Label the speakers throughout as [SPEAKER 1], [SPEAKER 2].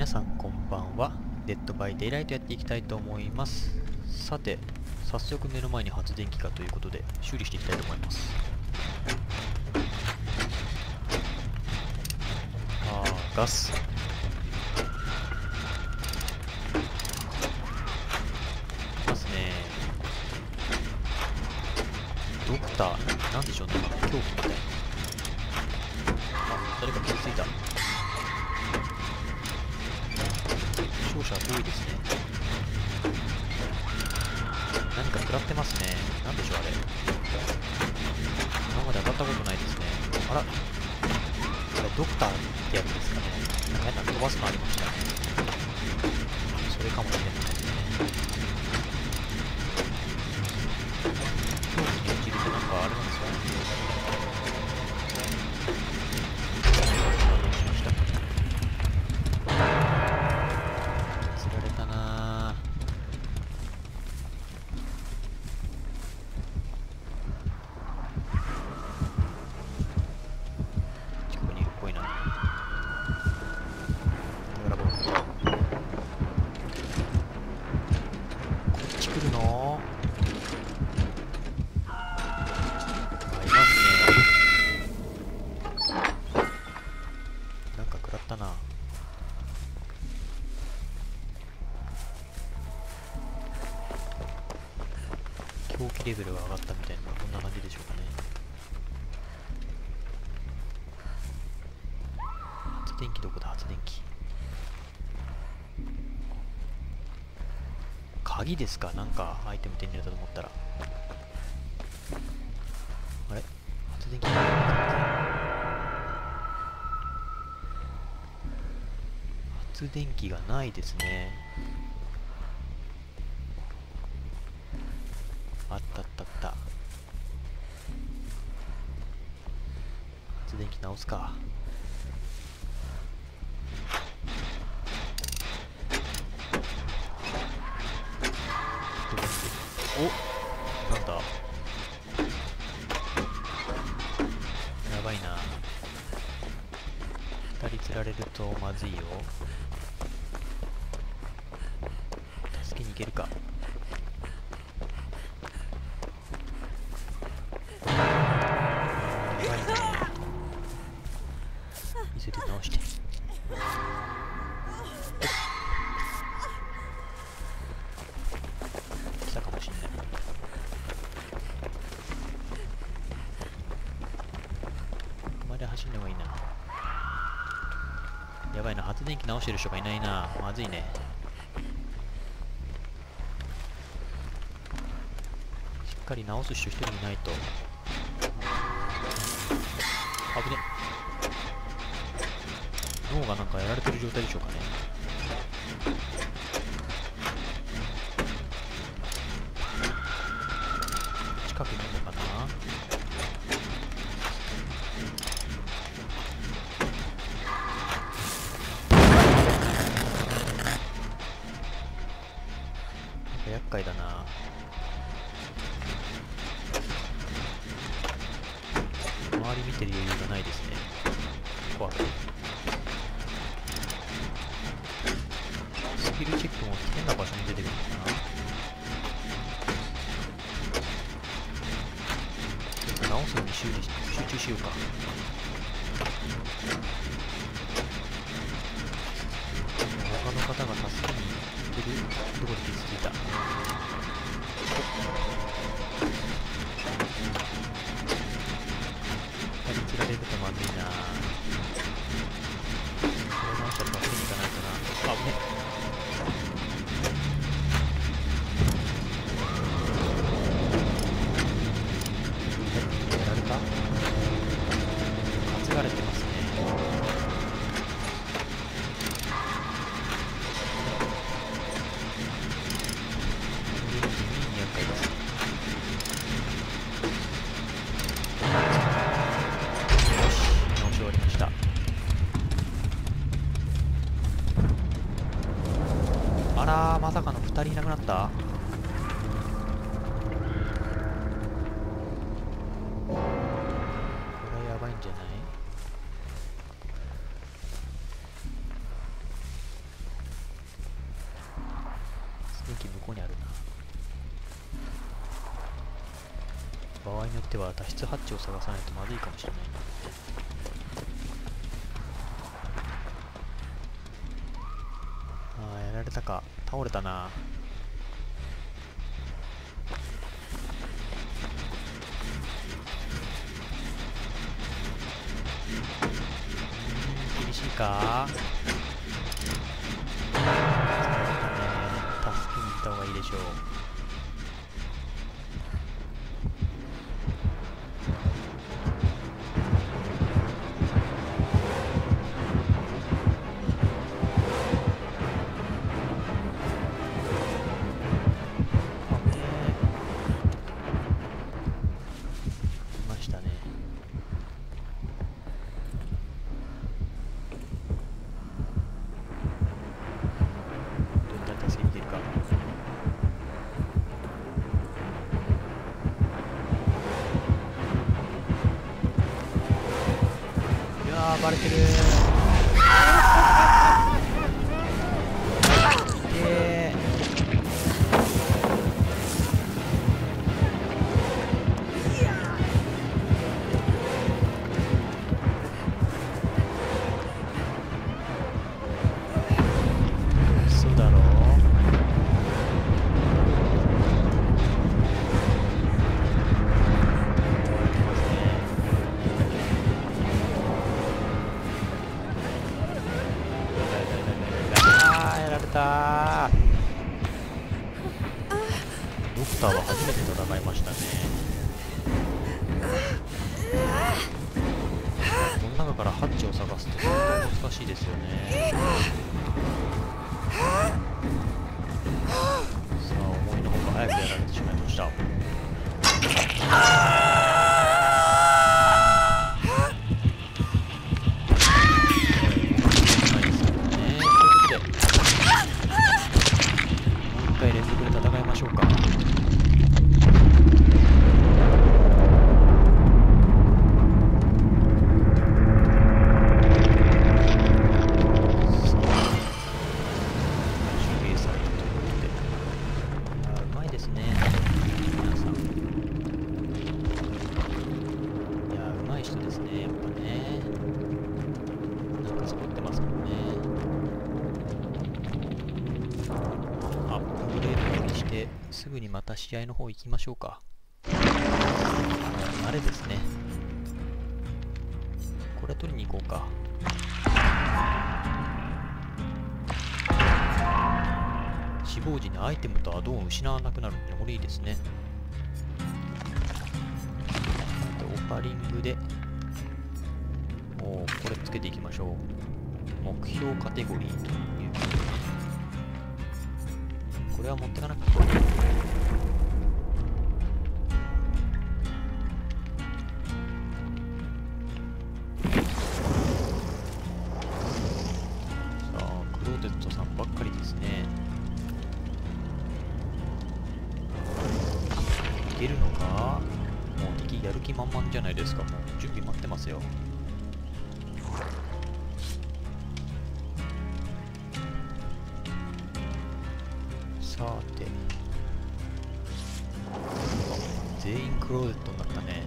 [SPEAKER 1] 皆さんこんばんは。デッドバイデイライトやっていきたいと思います。さて早速目の前に発電機かということで修理していきたいと思います。あーガス。ますね。ドクター。なんでしょうね。恐怖みたいな。あ誰か気づいた。勝者は遠いですね。何か食らってますね。何でしょうあれ。今まで当たったことないですね。あら。あれドクターってやつですかね。なんか変な飛ばすのありましたね。それかもしれない。鍵ですか？なんかアイテム手に入れたと思ったら。あれ？発電機発電機がないですね。やばいな。発電機直してる人がいないな。まずいね。しっかり直す人一人いないと。危ね。脳がなんかやられてる状態でしょうかね。集しようか。他の方が助けに行ってるところに気づいた。まさかの2人いなくなった？これはやばいんじゃない？すげき向こうにあるな。場合によっては脱出ハッチを探さないとまずいかもしれないな。倒れたな。いターは初めて戦いましたね。また試合の方行きましょうか。もう慣れですね。これ取りに行こうか。死亡時にアイテムとアドオンを失わなくなるってのもいいですね。あとオパリングでおーこれつけていきましょう。目標カテゴリーという。これは持ってかなくてけるのか？もう敵やる気満々じゃないですか。もう準備待ってますよ。さて。全員クローゼットになったね。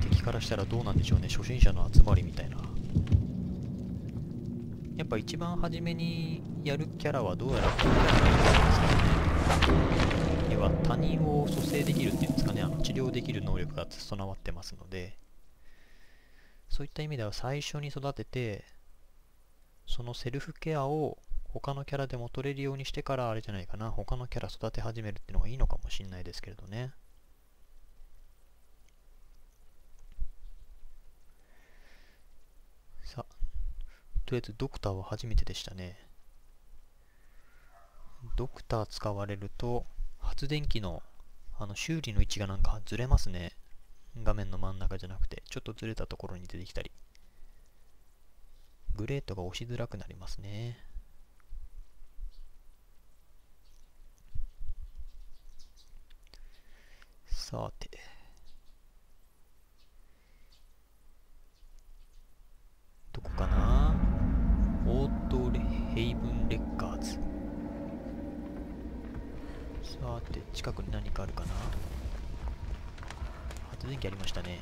[SPEAKER 1] 敵からしたらどうなんでしょうね。初心者の集まりみたいな。やっぱ一番初めにやるキャラはどうやらこのキャラがいいんですかね要は他人を蘇生できるっていうんですかね。あの治療できる能力が備わってますので。そういった意味では最初に育ててそのセルフケアを他のキャラでも取れるようにしてからあれじゃないかな。他のキャラ育て始めるっていうのがいいのかもしれないですけれどね。さあとりあえずドクターは初めてでしたね。ドクター使われると発電機のあの修理の位置がなんかずれますね。画面の真ん中じゃなくてちょっとずれたところに出てきたり。グレートが押しづらくなりますね。さてどこかなおーっとヘイブンレッカーズさて近くに何かあるかな？発電機ありましたね。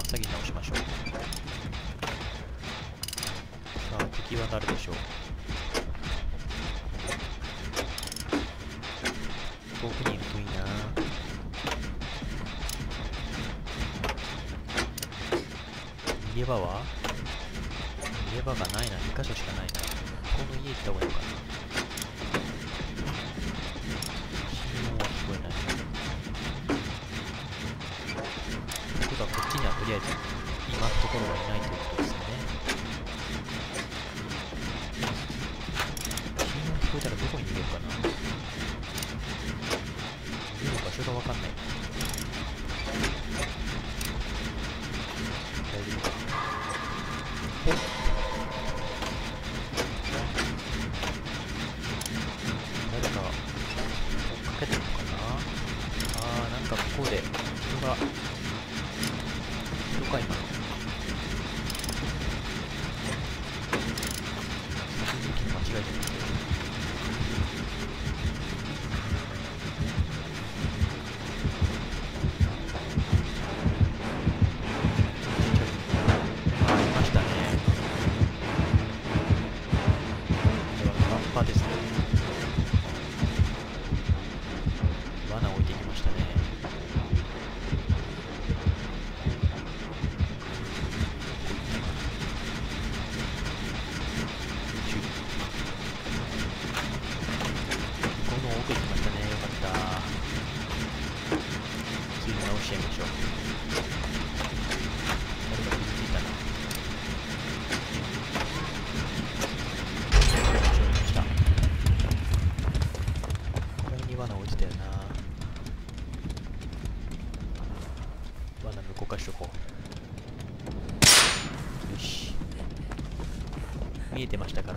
[SPEAKER 1] 真っ先に直しましょう。さあ敵は誰でしょう？遠くにいるといいな。逃げ場は？逃げ場がないな。2箇所しかないな。この家行った方がいいのかな？で今のところはいないと。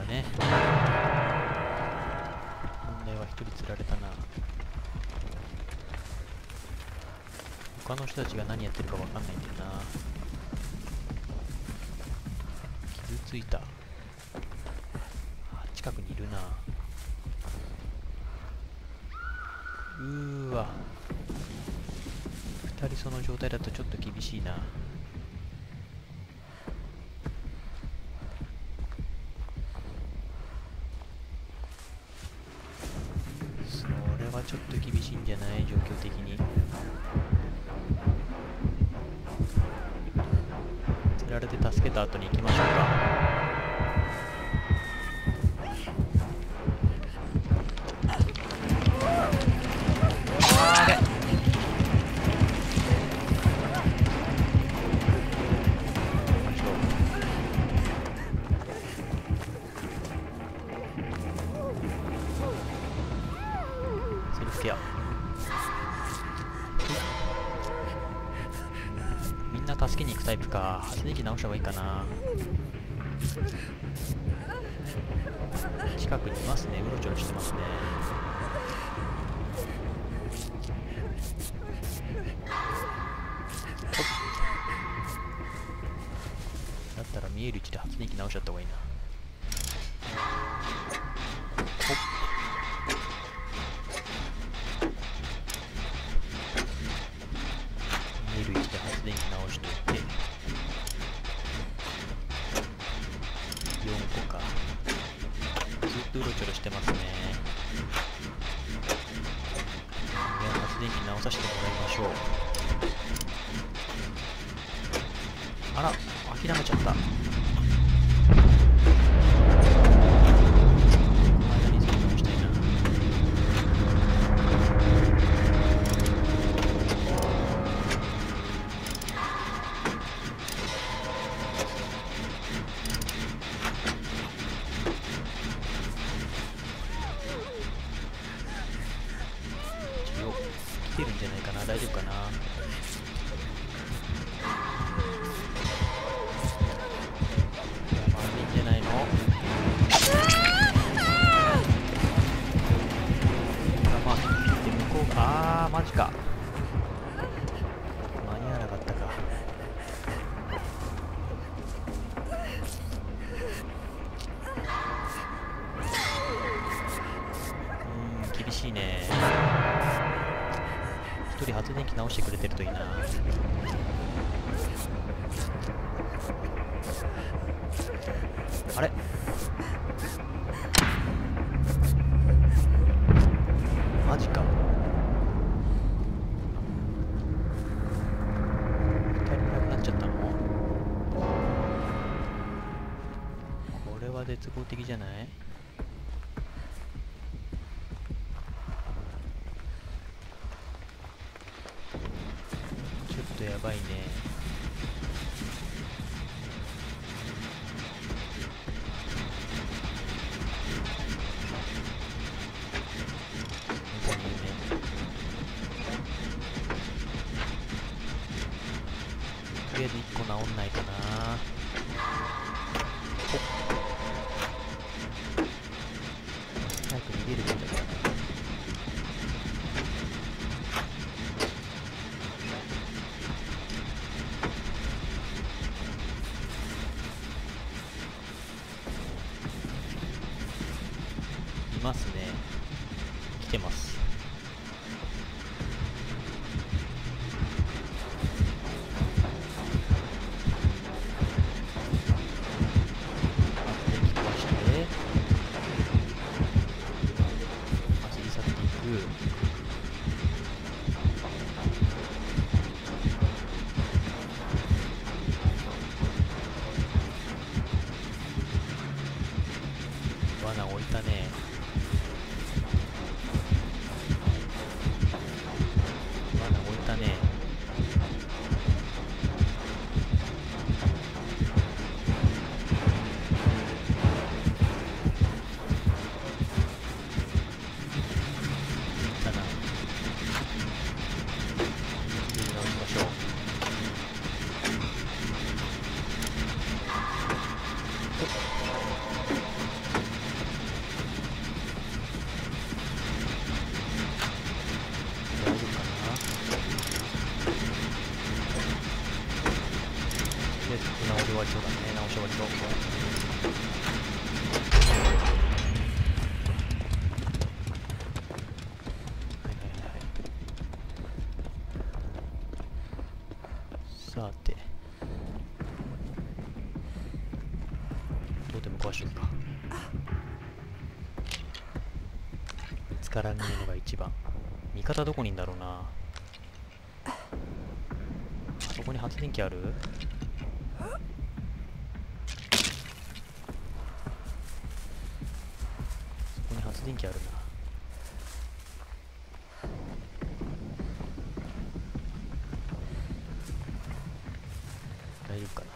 [SPEAKER 1] ね。問題は一人釣られたな。他の人たちが何やってるかわかんないんだよな。傷ついた。近くにいるな。うーわ。二人その状態だとちょっと厳しいな。ですよ。みんな助けに行くタイプか。発電機直した方がいいかな。近くにいますね。うろちょろしてますね。あら諦めちゃった。てるといいな。あれ？マジか。二人いなくなっちゃったの？これは絶望的じゃない？らねえのが一番。味方どこにいんだろうな。あそこに発電機ある？そこに発電機あるな。大丈夫かな。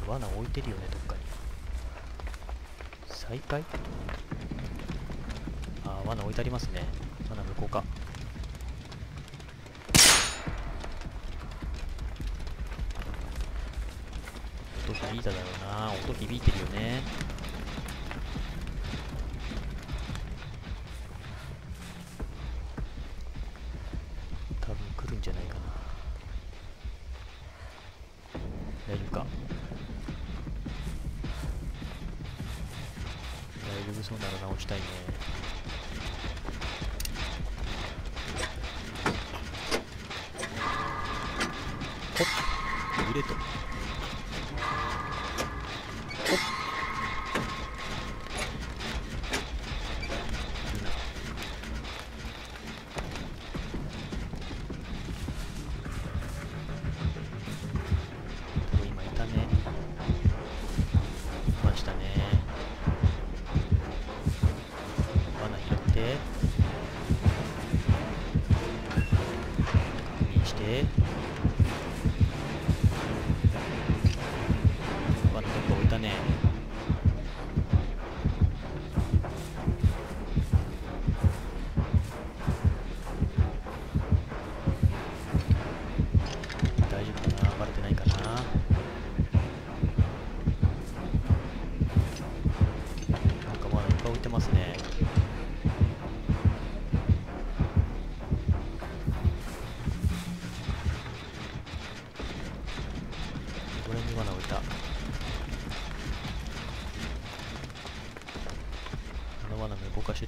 [SPEAKER 1] 多分罠置いてるよねどっかに。再開？罠置いてありますね。罠向こうか。音響いただろうな。音響いてるよね。っグレ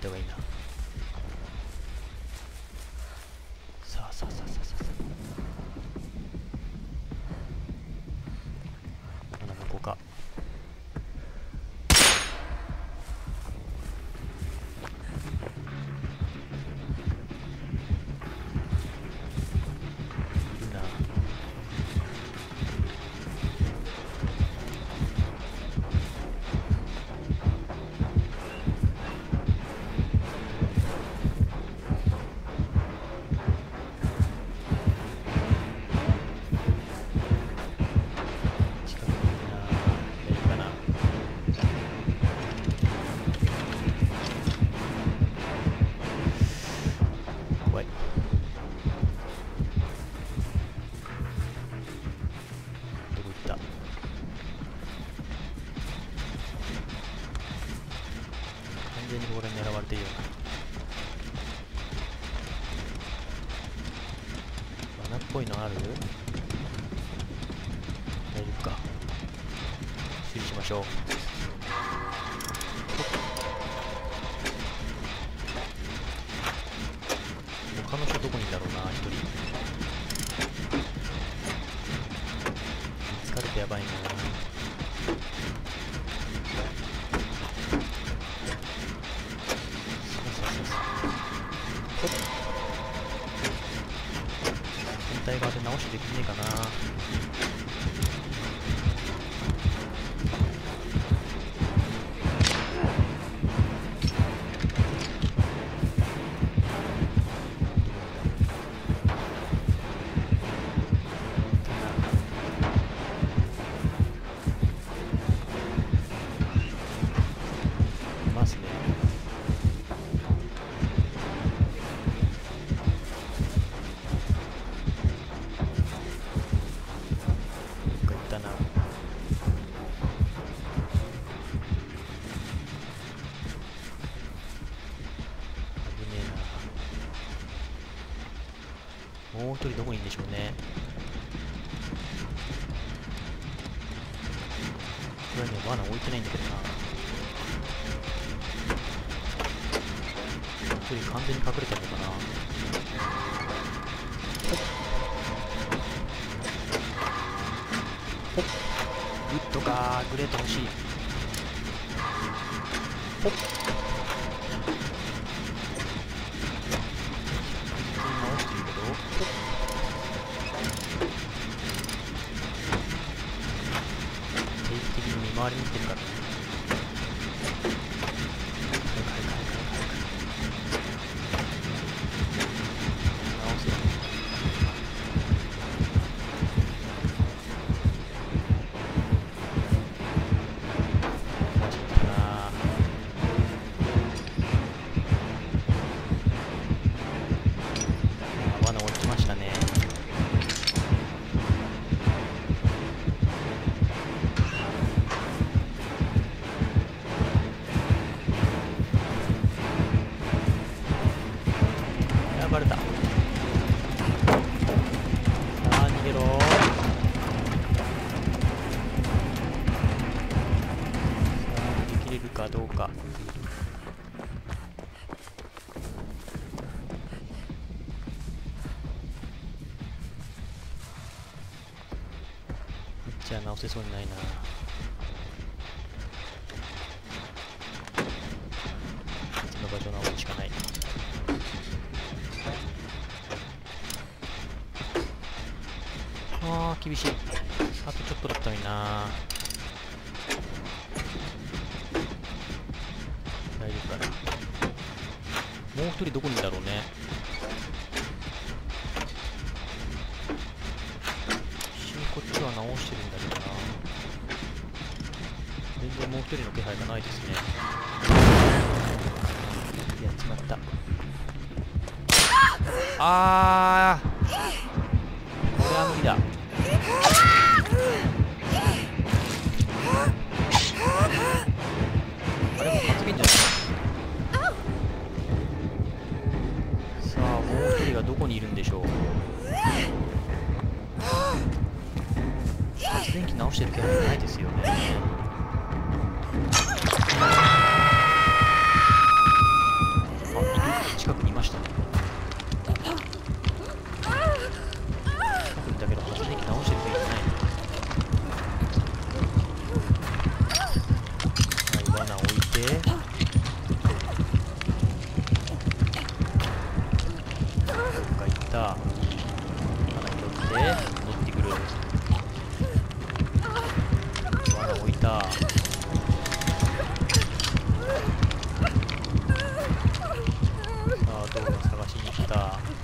[SPEAKER 1] の罠もってないんだけどな。これ完全に隠れてるのかなほっグッドかグレート欲しい。ほっ周りに来てるからか。じゃあ直せそうにないな。的。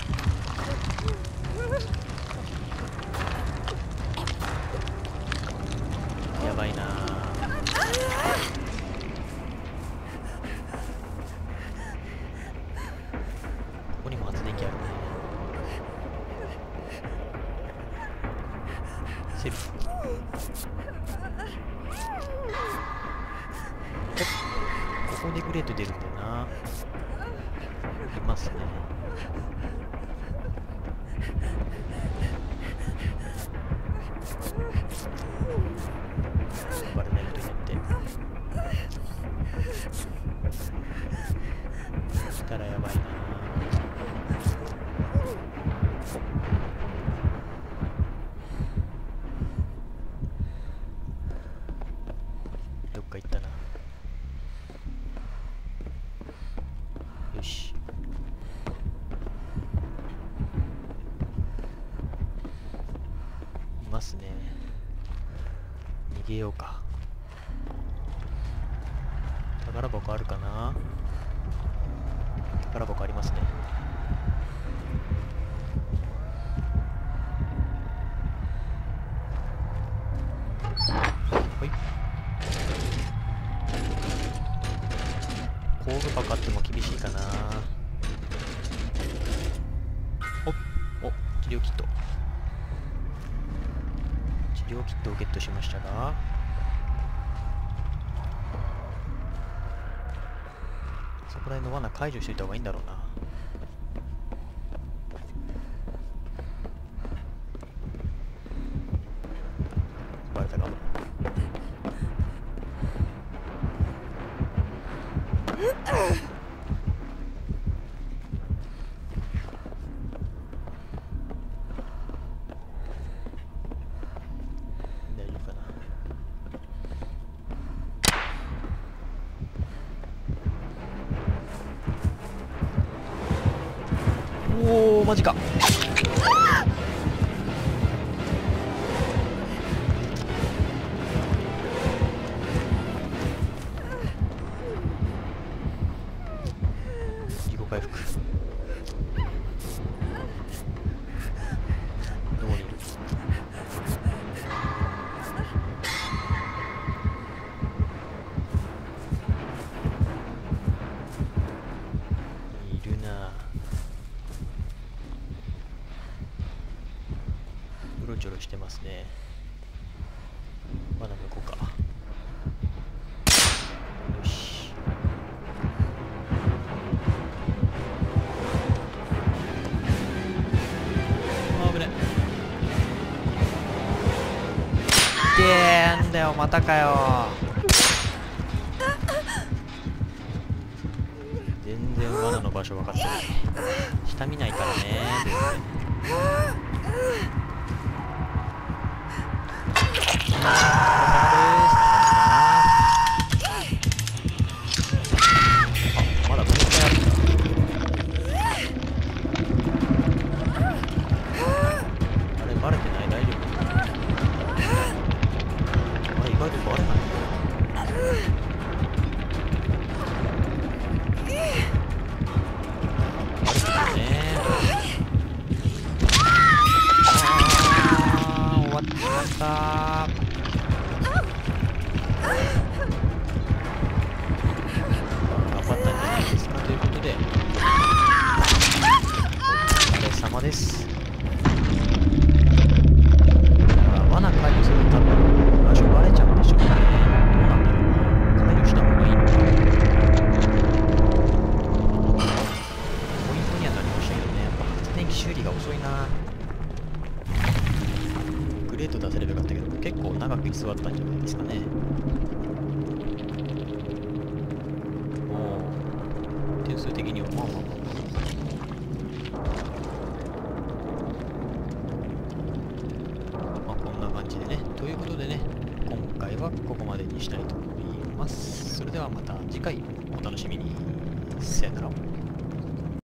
[SPEAKER 1] るし。いますね。逃げようか。宝箱あるかな？宝箱ありますね。解除しといた方がいいんだろうな。バレた ちょろしてますね。まだ向こうか。よし。あ危ない。でえんだよまたかよ。全然罠の場所分かってない。下見ないからね全頑張ったんじゃないですかということで。お疲れ様です。